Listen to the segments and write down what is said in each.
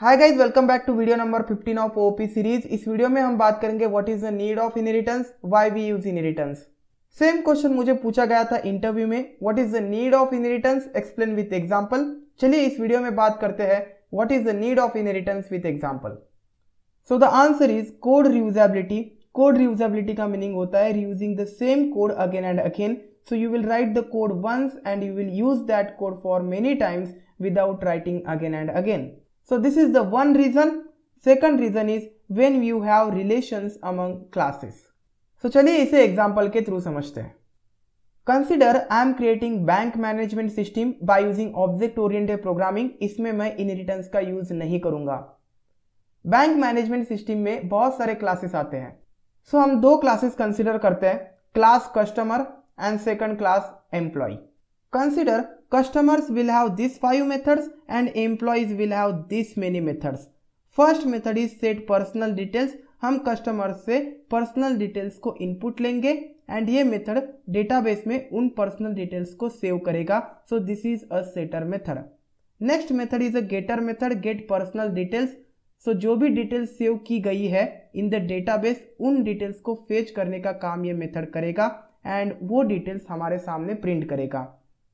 Hi guys welcome back to video number 15 of OP series इस video में हम बात करेंगे what is the need of inheritance why we use inheritance same question मुझे पूछा गया था इंटरव्यू में what is the need of inheritance explain with example चलिए इस वीडियो में बात करते हैं what is the need of inheritance with example so the answer is code reusability code reusability का मीनिंग होता है reusing the same code again and again so you will write the code once and you will use that code for many times without writing again and again. So this is the one reason. Second reason is when you have relations among classes. So चलिए इसे example के through समझते हैं. Consider I am creating bank management system by using object oriented programming इसमें मैं inheritance का use नहीं करूँगा. बैंक मैनेजमेंट सिस्टम में बहुत सारे क्लासेस आते हैं. सो so, हम दो क्लासेस कंसिडर करते हैं. Class customer and second class employee consider customers will have these five methods and employees will have this many methods. First method is set personal details हम customer से personal details को input लेंगे and ये method database में उन personal details को save करेगा. So this is a setter method next method is a getter method get personal details so जो भी डिटेल्स सेव की गई है इन द डेटाबेस उन डिटेल्स को फेच करने का काम ये मेथड करेगा एंड वो डिटेल्स हमारे सामने प्रिंट करेगा.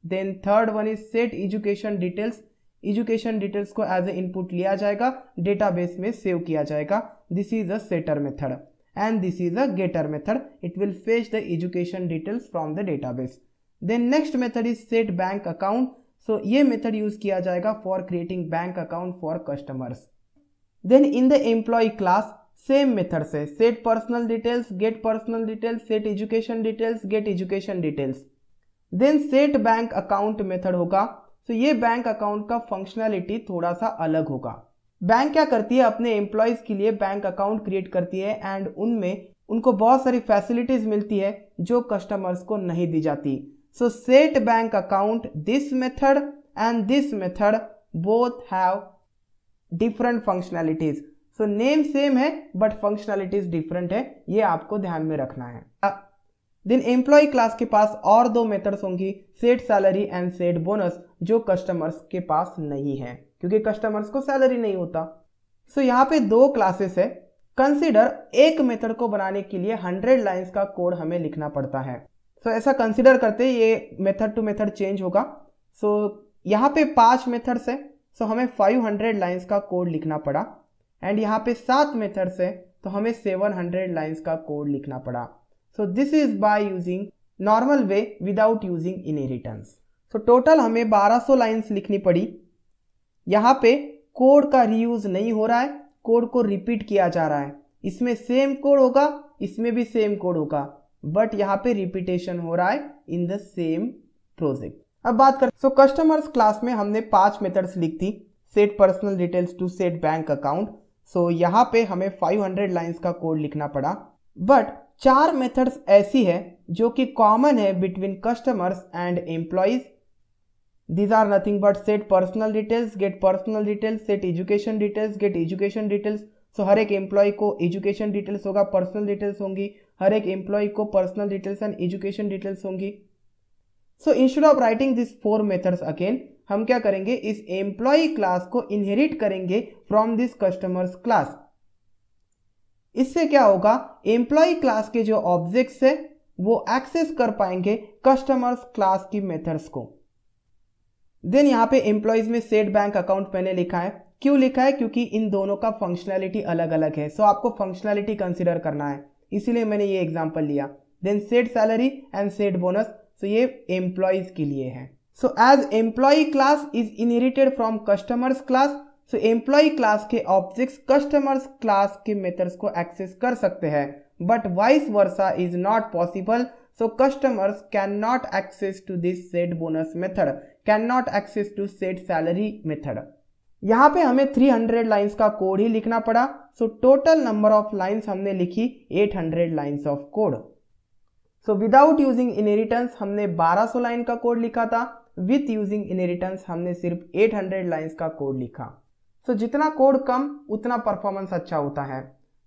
Then third one is set education details education details को एज ए इनपुट लिया जाएगा डेटाबेस में सेव किया जाएगा. This is a setter method and this is a getter method it will fetch the education details from the database then next method is set bank account so ये method use किया जाएगा for creating bank account for customers then in the employee class same method से set personal details get personal details set education details get education details then set bank account method होगा। तो ये bank account का functionality थोड़ा सा अलग होगा। Bank क्या करती है? अपने एम्प्लॉयज़ के लिए बैंक अकाउंट क्रिएट करती है एंड उनमें उनको बहुत सारी फैसिलिटीज़ मिलती है जो कस्टमर्स को नहीं दी जाती। So set bank account this method and this method both have different functionalities so name same है बट फंक्शनैलिटीज डिफरेंट है। ये आपको ध्यान में रखना है। देन एम्प्लॉय क्लास के पास और दो मेथड्स होंगी set salary and set bonus जो कस्टमर्स के पास नहीं है क्योंकि कस्टमर्स को सैलरी नहीं होता। सो so, यहाँ पे दो क्लासेस है। कंसिडर एक मेथड को बनाने के लिए हंड्रेड लाइन्स का कोड हमें लिखना पड़ता है। सो so, ऐसा कंसिडर करते ये मेथड टू मेथड चेंज होगा। सो so, यहाँ पे पाँच मेथड्स है। सो so हमें फाइव हंड्रेड लाइन्स का कोड लिखना पड़ा। एंड यहाँ पे सात मेथड्स है तो हमें सेवन हंड्रेड लाइन्स का कोड लिखना पड़ा। So, this is by using normal way without using inheritance. So, total हमें 1200 लाइन्स लिखनी पड़ी। यहाँ पे कोड का रीयूज नहीं हो रहा है कोड को रिपीट किया जा रहा है। इसमें सेम कोड होगा, इसमें भी सेम कोड होगा। बट यहाँ पे रिपीटेशन हो रहा है इन द सेम प्रोजेक्ट अब बात कर सो कस्टमर्स क्लास में हमने पाँच मेथड्स लिख दी। Set personal details to set bank account so यहाँ पे हमें 500 लाइंस का कोड लिखना पड़ा। बट चार मेथड्स ऐसी है जो कि कॉमन है between customers and employees these are nothing but set personal details get personal details set education details get education details so हर एक एम्प्लॉय को एजुकेशन डिटेल्स होगा पर्सनल डिटेल्स होंगी. हर एक एम्प्लॉय को personal details and education details होंगी. So instead of writing this four methods again हम क्या करेंगे? इस एम्प्लॉय क्लास को इनहेरिट करेंगे फ्रॉम दिस कस्टमर्स क्लास इससे क्या होगा? एम्प्लॉय क्लास के जो ऑब्जेक्ट्स है, वो एक्सेस कर पाएँगे कस्टमर्स क्लास की मेथड्स को। देन यहाँ पे एम्प्लॉयज़ में सेट बैंक अकाउंट मैंने लिखा है। क्यों लिखा है? क्योंकि इन दोनों का फंक्शनैलिटी अलग अलग है। सो so आपको फंक्शनैलिटी कंसिडर करना है। इसीलिए मैंने ये एग्ज़ाम्पल लिया। Then set salary and set bonus so ये एम्प्लॉयज़ के लिए है। So as employee class is inherited from customers class so employee class के ऑब्जेक्ट्स कस्टमर्स क्लास के मेथड्स को एक्सेस कर सकते हैं. But vice versa is not possible so customers can not access to this set bonus method can not access to set salary method यहाँ पे हमें 300 lines का कोड ही लिखना पड़ा. So total number of lines हमने लिखी 800 lines of code so without using inheritance हमने 1200 लाइन का कोड लिखा था. विथ यूजिंग इनहेरिटेंस हमने सिर्फ़ 800 लाइंस का कोड लिखा. सो so, जितना कोड कम उतना परफॉर्मेंस अच्छा होता है।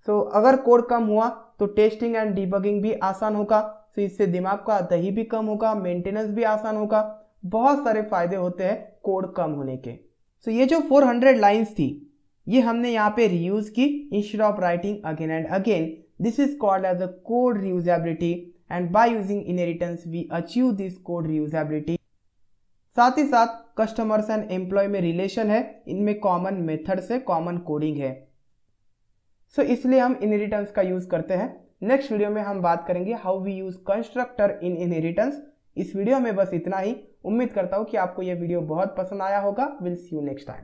सो so, अगर कोड कम हुआ तो टेस्टिंग एंड डिबगिंग भी आसान होगा। तो इससे दिमाग का दही भी कम होगा मेंटेनेंस भी आसान होगा। बहुत सारे फ़ायदे होते हैं कोड कम होने के। सो so, ये जो 400 लाइंस थी ये हमने यहाँ पे रीयूज की instead of writing again and again this is called as a code reusability and by using inheritance we achieve this code reusability साथ ही साथ कस्टमर्स एंड एम्प्लॉय में रिलेशन है इनमें कॉमन मेथड से कॉमन कोडिंग है। So so, इसलिए हम इनहेरिटेंस का यूज़ करते हैं। नेक्स्ट वीडियो में हम बात करेंगे how we use constructor in inheritance इस वीडियो में बस इतना ही। उम्मीद करता हूँ कि आपको यह वीडियो बहुत पसंद आया होगा। Will see you next time